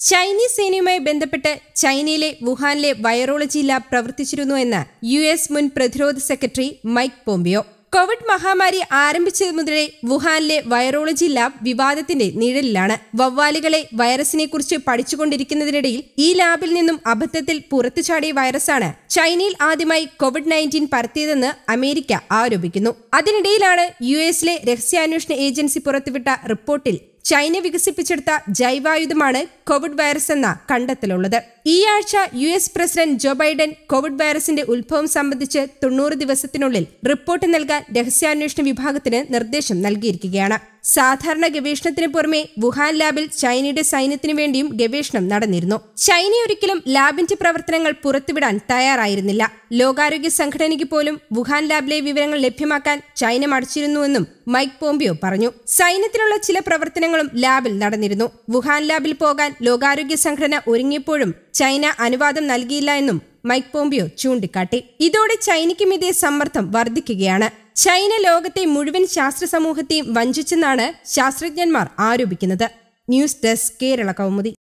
Chinese സേനയുമായി ബന്ധപ്പെട്ട് ചൈനയിലെ വുഹാനിലെ virology lab പ്രവർത്തിച്ചിരുന്നു എന്ന് യു എസ് മുൻ പ്രതിരോധ സെക്രട്ടറി മൈക്ക് പോംപിയോ. കോവിഡ് മഹാമാരി ആരംഭിച്ചത് മുതലേ വുഹാനിലെ വൈറോളജി ലാബ് വിവാദത്തിന്റെ നിഴലിലാണ്. വവ്വാലുകളെ വൈറസിനെ കുറിച്ച് പഠിച്ചുകൊണ്ടിരിക്കുന്നതിനിടയിൽ ഈ ലാബിൽ നിന്നും അബദ്ധത്തിൽ പുറത്തു ചാടിയ വൈറസാണ് ചൈനയിൽ ആദ്യമായി കോവിഡ് നയന്റീൻ പരത്തിയതെന്ന് അമേരിക്ക ആരോപിക്കുന്നു. അതിനിടയിലാണ് യു എസിലെ രഹസ്യാന്വേഷണ ഏജൻസി പുറത്തുവിട്ട റിപ്പോർട്ടിൽ ചൈന വികസിപ്പിച്ചെടുത്ത ജൈവായുധമാണ് കോവിഡ് വൈറസ് എന്ന കണ്ടെത്തലുള്ളത്. ഈ ആഴ്ച U S president Joe Biden Covid വൈറസിന്റെ ഉത്ഭവം സംബന്ധിച്ച് തൊണ്ണൂറ് ദിവസത്തിനുള്ളിൽ റിപ്പോർട്ട് നൽകാൻ രഹസ്യാന്വേഷണ വിഭാഗത്തിന് നിർദ്ദേശം നൽകിയിരിക്കുകയാണ്. സാധാരണ ഗവേഷണത്തിന് പുറമെ വുഹാൻ ലാബിൽ ചൈനയുടെ സൈന്യത്തിനു വേണ്ടിയും ഗവേഷണം നടന്നിരുന്നു. ചൈന ഒരിക്കലും ലാബിന്റെ പ്രവർത്തനങ്ങൾ പുറത്തുവിടാൻ തയ്യാറായിരുന്നില്ല. ലോകാരോഗ്യ സംഘടനയ്ക്ക് പോലും വുഹാൻ ലാബിലെ വിവരങ്ങൾ ലഭ്യമാക്കാൻ ചൈന മടിച്ചിരുന്നുവെന്നും മൈക്ക് പോംപിയോ പറഞ്ഞു. സൈന്യത്തിനുള്ള ചില പ്രവർത്തനങ്ങളും ലാബിൽ നടന്നിരുന്നു. വുഹാൻ ലാബിൽ പോകാൻ ലോകാരോഗ്യ സംഘടന ഒരുങ്ങിയപ്പോഴും ചൈന അനുവാദം നൽകിയില്ല എന്നും മൈക്ക് പോംപിയോ ചൂണ്ടിക്കാട്ടി. ഇതോടെ ചൈനയ്ക്കുമെതിരെ സമ്മർദ്ദം വർദ്ധിക്കുകയാണ്. ചൈന ലോകത്തെ മുഴുവൻ ശാസ്ത്ര സമൂഹത്തെയും വഞ്ചിച്ചെന്നാണ് ശാസ്ത്രജ്ഞന്മാർ ആരോപിക്കുന്നത്. News desk Kerala Kaumudi.